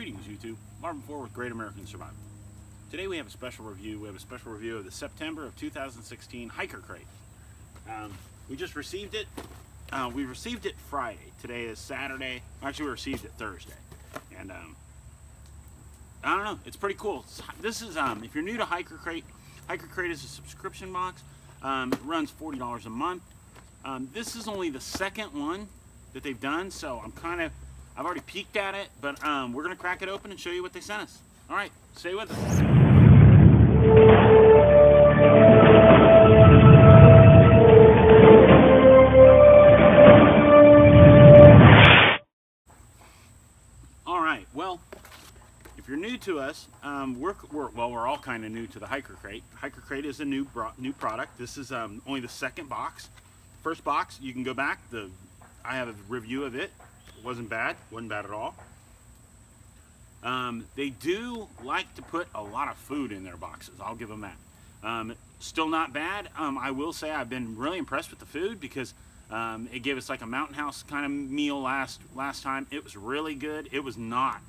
Greetings YouTube, Marvin Fore with Great American Survival. Today we have a special review. We have a special review of the September of 2016 Hiker Crate. Um, we just received it. Uh, we received it Friday. Today is Saturday. Actually, we received it Thursday. And um, I don't know. It's pretty cool. This is um, if you're new to Hiker Crate. Hiker Crate is a subscription box. Um, it runs $40 a month. Um, this is only the second one that they've done, so I'm kind of I've already peeked at it, but um, we're going to crack it open and show you what they sent us. All right, stay with us. All right, well, if you're new to us, um, we're, we're, well, we're all kind of new to the Hiker Crate. Hiker Crate is a new new product. This is um, only the second box. First box, you can go back. The I have a review of it wasn't bad, wasn't bad at all. Um, they do like to put a lot of food in their boxes. I'll give them that. Um, still not bad. Um, I will say I've been really impressed with the food because um, it gave us like a mountain house kind of meal last last time. It was really good. It was not.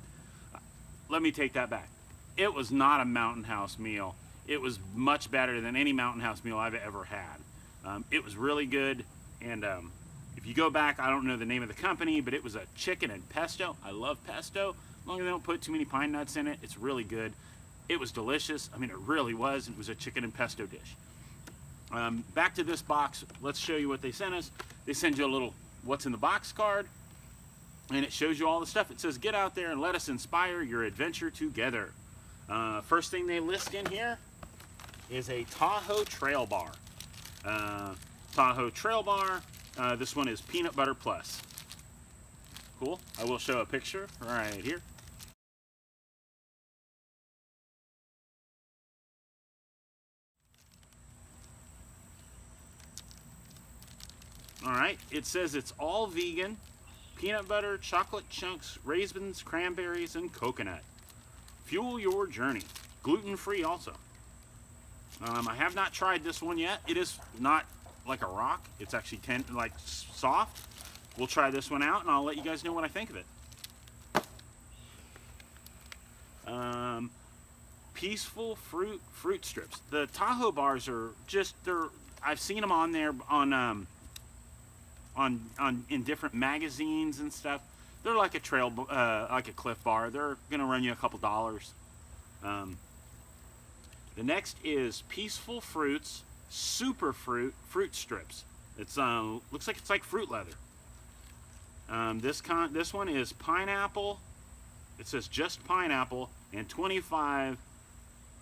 Let me take that back. It was not a mountain house meal. It was much better than any mountain house meal I've ever had. Um, it was really good and um, if you go back, I don't know the name of the company, but it was a chicken and pesto. I love pesto. As long as they don't put too many pine nuts in it, it's really good. It was delicious. I mean, it really was. It was a chicken and pesto dish. Um, back to this box. Let's show you what they sent us. They send you a little what's in the box card, and it shows you all the stuff. It says, get out there and let us inspire your adventure together. Uh, first thing they list in here is a Tahoe Trail Bar. Uh, Tahoe Trail Bar uh, this one is Peanut Butter Plus. Cool. I will show a picture right here. All right, it says it's all vegan, peanut butter, chocolate chunks, raisins, cranberries, and coconut. Fuel your journey. Gluten-free also. Um, I have not tried this one yet. It is not like a rock. It's actually ten, like soft. We'll try this one out and I'll let you guys know what I think of it. Um, peaceful fruit fruit strips. The Tahoe bars are just they're I've seen them on there on um on on in different magazines and stuff. They're like a trail uh, like a Clif Bar. They're gonna run you a couple dollars. Um, the next is Peaceful Fruits super fruit fruit strips. It's um looks like it's like fruit leather. Um, this con this one is pineapple. It says just pineapple and 25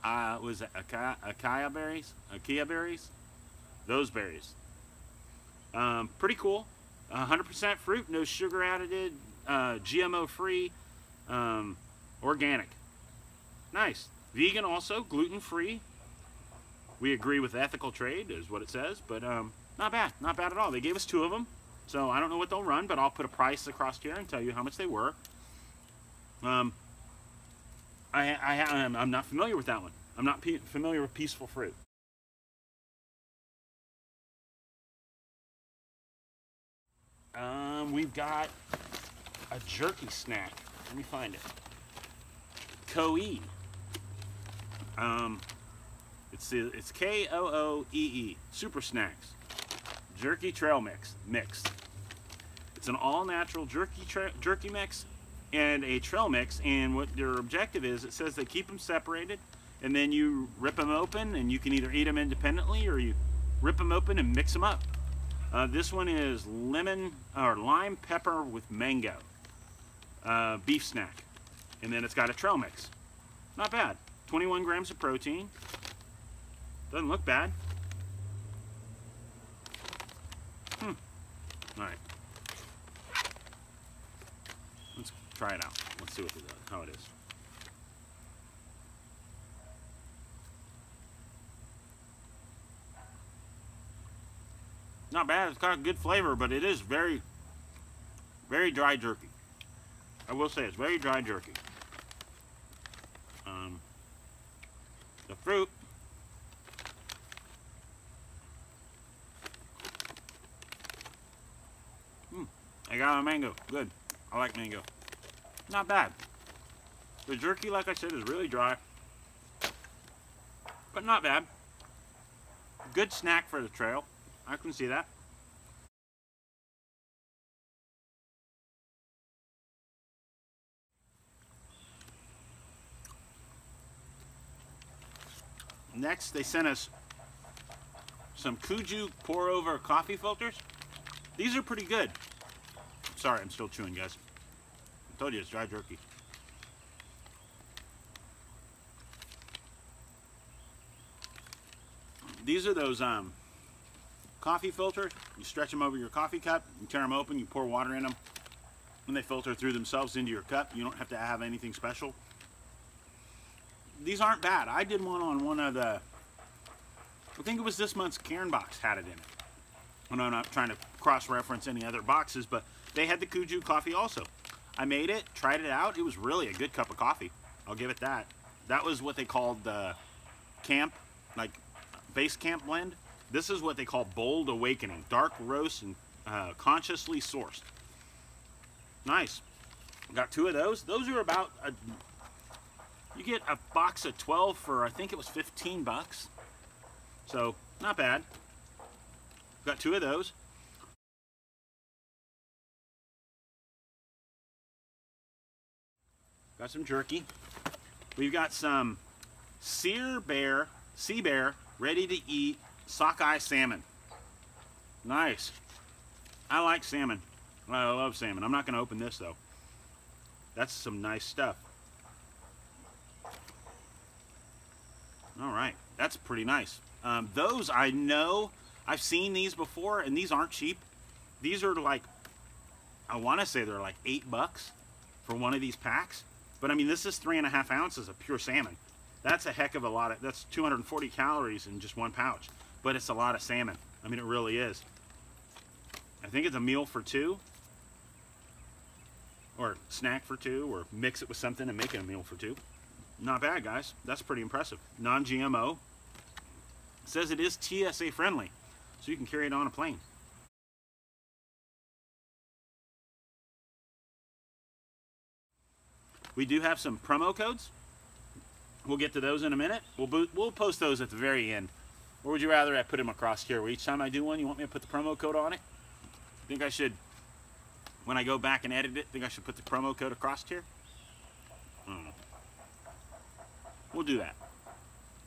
uh, was it acai berries? Acacia berries? Those berries. Um, pretty cool. 100% fruit, no sugar added, uh, GMO free, um, organic. Nice. Vegan also, gluten free, we agree with ethical trade, is what it says, but um, not bad, not bad at all. They gave us two of them, so I don't know what they'll run, but I'll put a price across here and tell you how much they were. Um, I, I, I'm not familiar with that one. I'm not familiar with Peaceful Fruit. Um, we've got a jerky snack. Let me find it. Koo-ee. Um, it's it's K O O E E Super Snacks Jerky Trail Mix mixed. It's an all-natural jerky jerky mix and a trail mix. And what their objective is, it says they keep them separated, and then you rip them open, and you can either eat them independently or you rip them open and mix them up. Uh, this one is lemon or lime pepper with mango uh, beef snack, and then it's got a trail mix. Not bad. 21 grams of protein, doesn't look bad. Hmm. Alright. Let's try it out. Let's see what it, does, how it is. Not bad. It's got a good flavor, but it is very, very dry jerky. I will say it's very dry jerky. Um, the fruit got a mango. Good. I like mango. Not bad. The jerky, like I said, is really dry, but not bad. Good snack for the trail. I can see that. Next, they sent us some Kuju pour over coffee filters. These are pretty good. Sorry, I'm still chewing, guys. I told you it's dry jerky. These are those um, coffee filters. You stretch them over your coffee cup, you tear them open, you pour water in them, and they filter through themselves into your cup. You don't have to have anything special. These aren't bad. I did one on one of the, I think it was this month's Cairn box had it in it. I'm not trying to cross-reference any other boxes, but they had the Kuju coffee also. I made it, tried it out. It was really a good cup of coffee. I'll give it that. That was what they called the camp, like base camp blend. This is what they call bold awakening, dark roast and uh, consciously sourced. Nice. Got two of those. Those are about a, you get a box of 12 for I think it was 15 bucks. So not bad. Got two of those. Got some jerky. We've got some sear bear, SeaBear, ready to eat sockeye salmon. Nice. I like salmon. I love salmon. I'm not going to open this though. That's some nice stuff. All right, that's pretty nice. Um, those I know, I've seen these before, and these aren't cheap. These are like, I want to say they're like eight bucks for one of these packs. But I mean, this is three and a half ounces of pure salmon. That's a heck of a lot of, that's 240 calories in just one pouch. But it's a lot of salmon. I mean, it really is. I think it's a meal for two. Or snack for two, or mix it with something and make it a meal for two. Not bad, guys. That's pretty impressive. Non-GMO. says it is TSA friendly, so you can carry it on a plane. We do have some promo codes. We'll get to those in a minute. We'll, we'll post those at the very end. Or would you rather I put them across here? Where each time I do one, you want me to put the promo code on it? Think I should, when I go back and edit it, think I should put the promo code across here? We'll do that.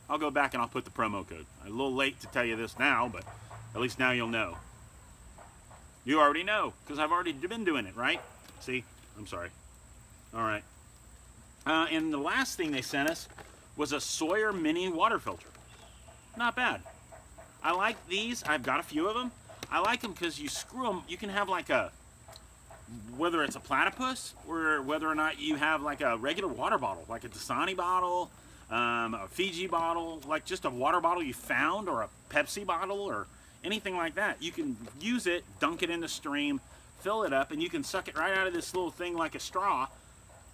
I'll go back and I'll put the promo code. I'm a little late to tell you this now, but at least now you'll know. You already know, because I've already been doing it, right? See? I'm sorry. All right. Uh, and the last thing they sent us was a Sawyer Mini water filter. Not bad. I like these. I've got a few of them. I like them because you screw them. You can have like a, whether it's a platypus or whether or not you have like a regular water bottle, like a Dasani bottle, um, a Fiji bottle, like just a water bottle you found or a Pepsi bottle or anything like that. You can use it, dunk it in the stream, fill it up, and you can suck it right out of this little thing like a straw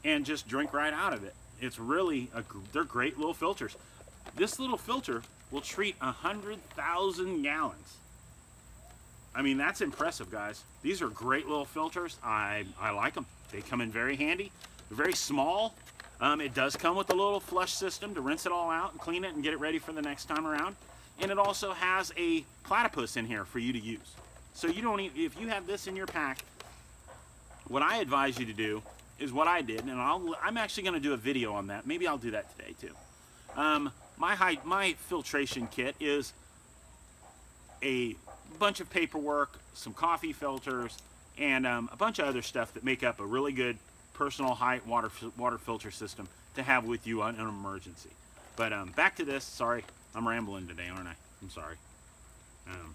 and just drink right out of it. It's really, a, they're great little filters. This little filter will treat a 100,000 gallons. I mean, that's impressive, guys. These are great little filters. I, I like them. They come in very handy. They're very small. Um, it does come with a little flush system to rinse it all out and clean it and get it ready for the next time around. And it also has a platypus in here for you to use. So you don't even, if you have this in your pack, what I advise you to do is what I did, and I'll, I'm actually going to do a video on that. Maybe I'll do that today too. Um, my, high, my filtration kit is a bunch of paperwork, some coffee filters, and um, a bunch of other stuff that make up a really good personal high water, water filter system to have with you on an emergency. But um, back to this. Sorry, I'm rambling today, aren't I? I'm sorry. Um,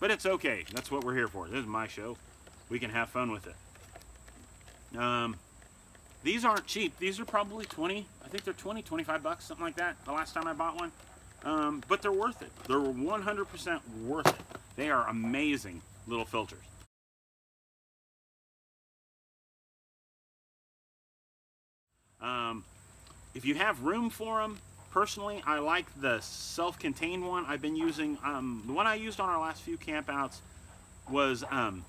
but it's okay. That's what we're here for. This is my show. We can have fun with it. Um, these aren't cheap. These are probably 20, I think they're 20, 25 bucks, something like that, the last time I bought one. Um, but they're worth it. They're 100% worth it. They are amazing little filters. Um, if you have room for them, personally, I like the self-contained one. I've been using, um, the one I used on our last few campouts was, um,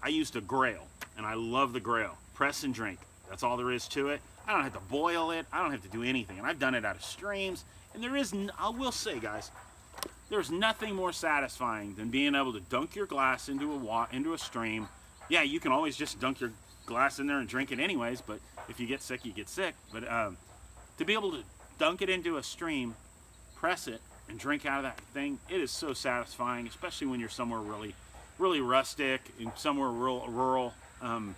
I used a Grayl, and I love the Grayl. Press and drink. That's all there is to it. I don't have to boil it. I don't have to do anything. And I've done it out of streams. And there is, I will say, guys, there's nothing more satisfying than being able to dunk your glass into a wa into a stream. Yeah, you can always just dunk your glass in there and drink it anyways. But if you get sick, you get sick. But um, to be able to dunk it into a stream, press it, and drink out of that thing, it is so satisfying, especially when you're somewhere really, really rustic and somewhere rural, rural um,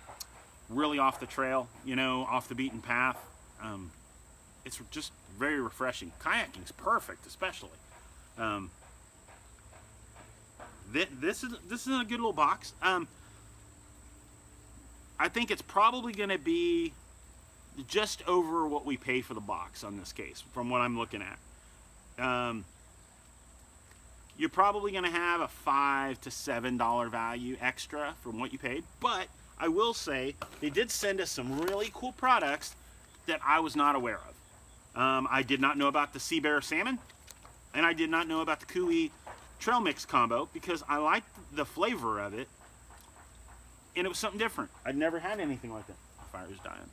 really off the trail, you know, off the beaten path. Um, it's just very refreshing. Kayaking's perfect, especially. Um, this, this is this is a good little box. Um, I think it's probably going to be just over what we pay for the box on this case, from what I'm looking at. Um, you're probably going to have a five to seven dollar value extra from what you paid, but I will say they did send us some really cool products that I was not aware of. Um, I did not know about the SeaBear Salmon, and I did not know about the Kooee Trail Mix combo because I liked the flavor of it, and it was something different. I'd never had anything like that. The fire's dying.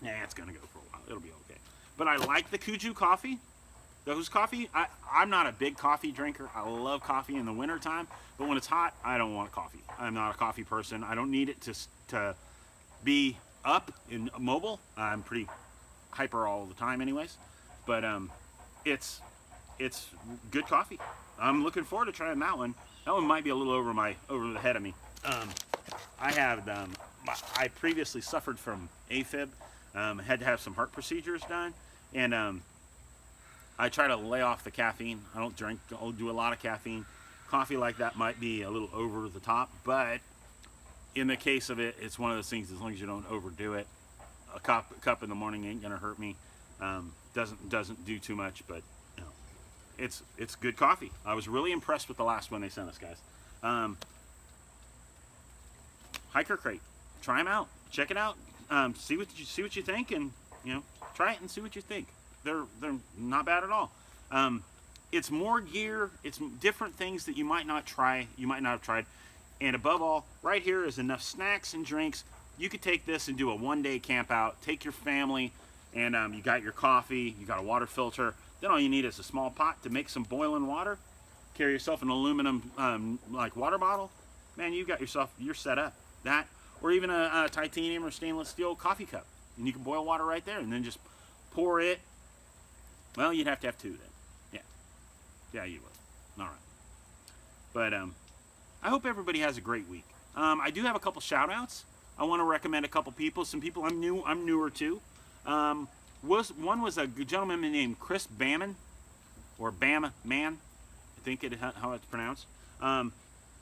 Nah, it's gonna go for a while. It'll be okay. But I like the Kuju coffee. Those coffee, I, I'm not a big coffee drinker. I love coffee in the wintertime, but when it's hot, I don't want coffee. I'm not a coffee person. I don't need it to, to be up and mobile. I'm pretty hyper all the time anyways. But um, it's it's good coffee. I'm looking forward to trying that one. That one might be a little over my over the head of me. Um, I have um, I previously suffered from AFib. Um, had to have some heart procedures done, and um, I try to lay off the caffeine. I don't drink, I'll do a lot of caffeine. Coffee like that might be a little over the top, but in the case of it, it's one of those things, as long as you don't overdo it, a cup, a cup in the morning ain't gonna hurt me. Um, doesn't, doesn't do too much, but you know, it's, it's good coffee. I was really impressed with the last one they sent us, guys. Um, Hiker Crate, try them out, check it out, um, see what you see what you think, and you know, try it and see what you think they're they're not bad at all. Um, it's more gear. It's different things that you might not try. You might not have tried. And above all, right here is enough snacks and drinks. You could take this and do a one-day camp out. Take your family, and um, you got your coffee. You got a water filter. Then all you need is a small pot to make some boiling water. Carry yourself an aluminum um, like water bottle. Man, you got yourself. You're set up. That or even a, a titanium or stainless steel coffee cup, and you can boil water right there, and then just pour it well, you'd have to have two then. Yeah. Yeah, you would. All right. But um, I hope everybody has a great week. Um, I do have a couple shout outs. I want to recommend a couple people. Some people I'm new. I'm newer to. Um, was one was a gentleman named Chris Bamman, or Bama Man, I think it how it's pronounced. Um,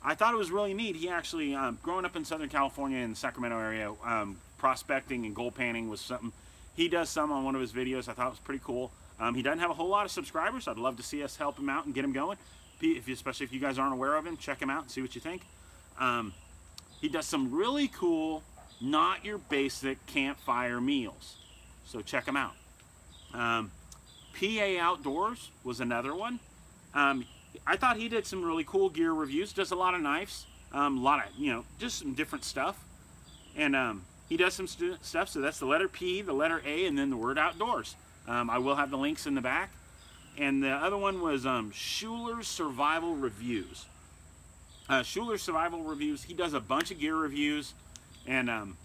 I thought it was really neat. He actually, um, growing up in Southern California in the Sacramento area, um, prospecting and gold panning was something. He does some on one of his videos. I thought it was pretty cool. Um, he doesn't have a whole lot of subscribers. I'd love to see us help him out and get him going. If you, especially if you guys aren't aware of him, check him out and see what you think. Um, he does some really cool, not your basic campfire meals. So check him out. Um, PA Outdoors was another one. Um, I thought he did some really cool gear reviews. Does a lot of knives, um, a lot of you know, just some different stuff. And um, he does some stuff. So that's the letter P, the letter A, and then the word outdoors. Um, I will have the links in the back. And the other one was um, Schuller's Survival Reviews. Uh, Schuller's Survival Reviews, he does a bunch of gear reviews, and um,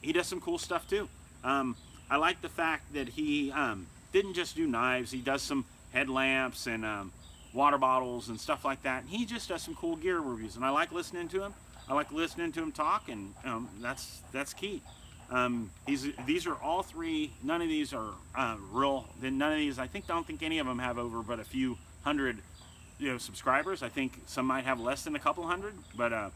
he does some cool stuff too. Um, I like the fact that he um, didn't just do knives, he does some headlamps and um, water bottles and stuff like that. And he just does some cool gear reviews, and I like listening to him. I like listening to him talk, and that's that's key. Um, these these are all three. None of these are uh, real. None of these. I think don't think any of them have over but a few hundred, you know, subscribers. I think some might have less than a couple hundred, but uh,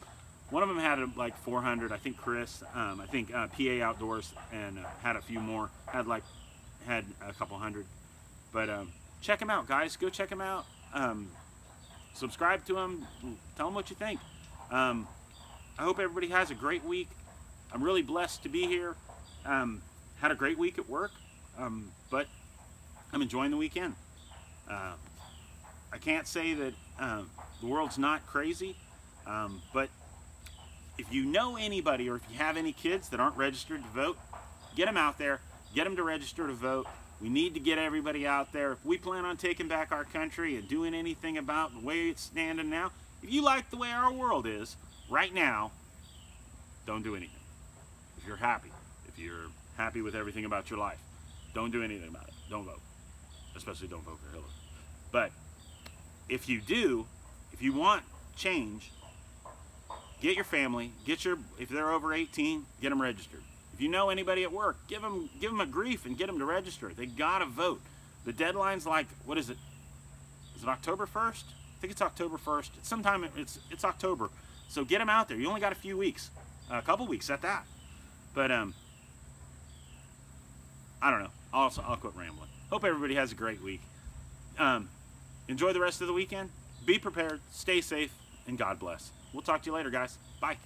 one of them had uh, like 400. I think Chris. Um, I think uh, PA Outdoors and uh, had a few more. Had like had a couple hundred. But um, check them out, guys. Go check them out. Um, subscribe to them. Tell them what you think. Um, I hope everybody has a great week. I'm really blessed to be here. Um, had a great week at work, um, but I'm enjoying the weekend. Uh, I can't say that uh, the world's not crazy, um, but if you know anybody or if you have any kids that aren't registered to vote, get them out there, get them to register to vote. We need to get everybody out there. If we plan on taking back our country and doing anything about the way it's standing now, if you like the way our world is right now, don't do anything. If you're happy, if you're happy with everything about your life, don't do anything about it. Don't vote. Especially don't vote for Hillary. But if you do, if you want change, get your family, get your if they're over 18, get them registered. If you know anybody at work, give them give them a grief and get them to register. They gotta vote. The deadline's like what is it? Is it October 1st? I think it's October 1st. It's sometime it's it's October. So get them out there. You only got a few weeks, a couple weeks at that. But um, I don't know. I'll I'll quit rambling. Hope everybody has a great week. Um, enjoy the rest of the weekend. Be prepared. Stay safe, and God bless. We'll talk to you later, guys. Bye.